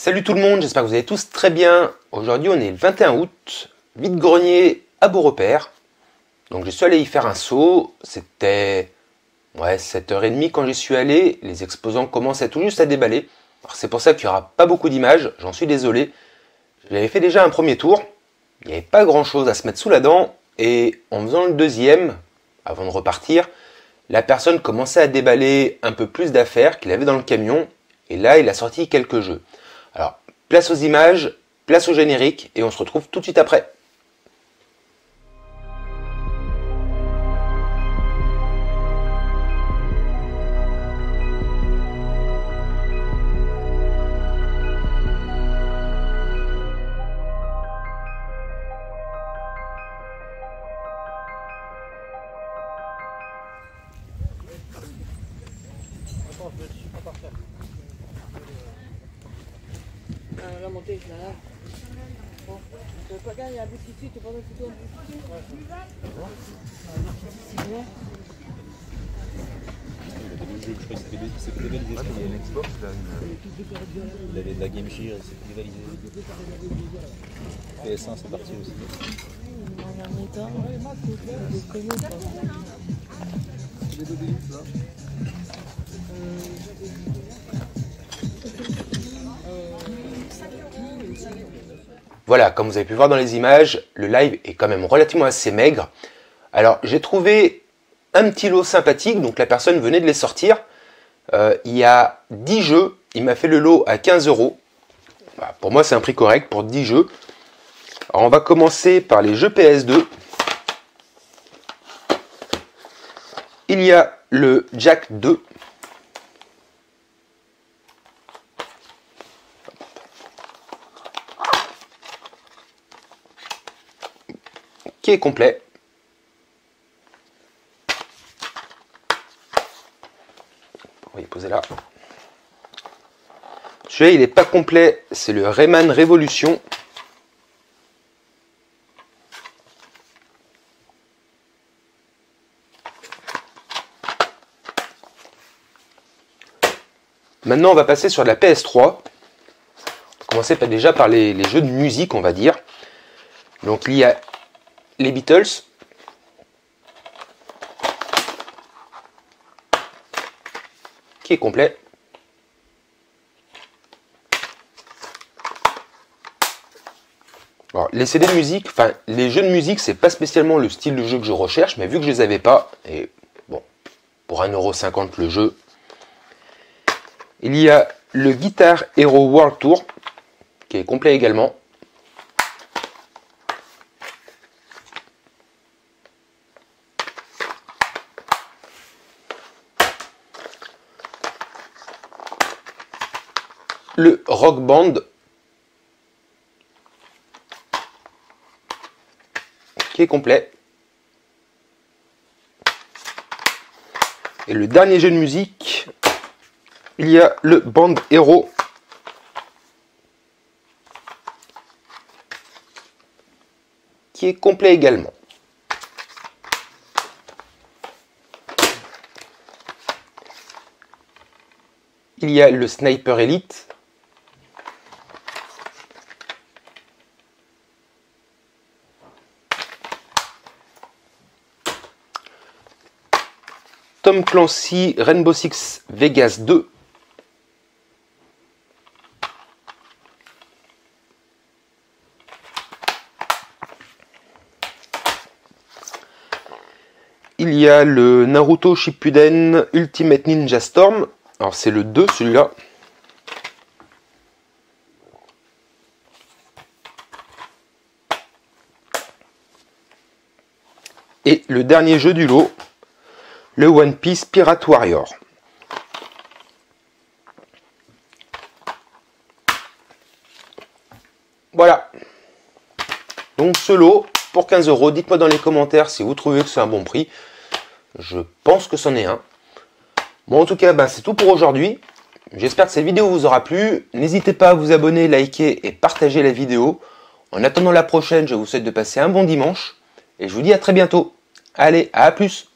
Salut tout le monde, j'espère que vous allez tous très bien. Aujourd'hui on est le 21 août, vide-grenier à Beaurepaire. Donc je suis allé y faire un saut, c'était ouais, 7h30 quand j'y suis allé, les exposants commençaient tout juste à déballer. C'est pour ça qu'il n'y aura pas beaucoup d'images, j'en suis désolé. J'avais fait déjà un premier tour, il n'y avait pas grand chose à se mettre sous la dent, et en faisant le deuxième, avant de repartir, la personne commençait à déballer un peu plus d'affaires qu'il avait dans le camion, et là il a sorti quelques jeux. Alors, place aux images, place au générique, et on se retrouve tout de suite après. La montée, là. là. Bon. Tu veux pas il y a un bout ici, tu prends un bout ici C'est bon Je crois qu'il y. Xbox là, Il avait de la Game Gear, c'était dévalisé. PS1, c'est parti aussi. Voilà, comme vous avez pu voir dans les images, le live est quand même relativement assez maigre. Alors j'ai trouvé un petit lot sympathique, donc la personne venait de les sortir. Euh, il y a 10 jeux, il m'a fait le lot à 15 euros. Voilà, Pour moi c'est un prix correct pour 10 jeux. Alors on va commencer par les jeux PS2. Il y a le Jack 2. Est complet. On va y poser là. Celui-là, il n'est pas complet, c'est le Rayman Révolution. Maintenant, on va passer sur la PS3. On va commencer déjà par les, les jeux de musique, on va dire. Donc, il y a les Beatles. Qui est complet. Les CD de musique, enfin les jeux de musique, c'est pas spécialement le style de jeu que je recherche, mais vu que je les avais pas, et bon, pour 1,50€ le jeu, il y a le Guitar Hero World Tour, qui est complet également. Le Rock Band qui est complet. Et le dernier jeu de musique, il y a le Band Hero qui est complet également. Il y a le Sniper Elite Tom Clancy Rainbow Six Vegas 2. Il y a le Naruto Shippuden Ultimate Ninja Storm. Alors c'est le 2 celui-là. Et le dernier jeu du lot, le One Piece Pirate Warrior. Voilà. Donc ce lot pour 15 euros. Dites-moi dans les commentaires si vous trouvez que c'est un bon prix. Je pense que c'en est un. Bon en tout cas, ben, c'est tout pour aujourd'hui. J'espère que cette vidéo vous aura plu. N'hésitez pas à vous abonner, liker et partager la vidéo. En attendant la prochaine, je vous souhaite de passer un bon dimanche. Et je vous dis à très bientôt. Allez, à plus